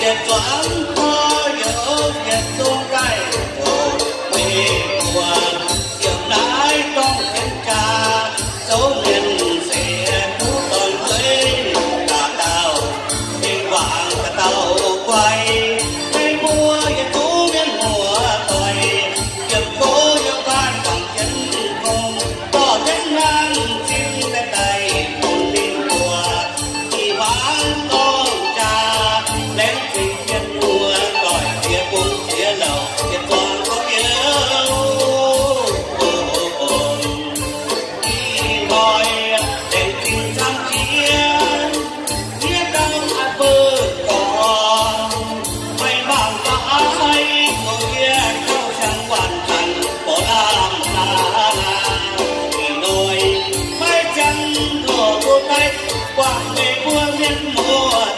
Nhật Quán Hoa Nhớ Nhật Tôn Đại Hồ Mê Hoa quạt về mùa miền mùa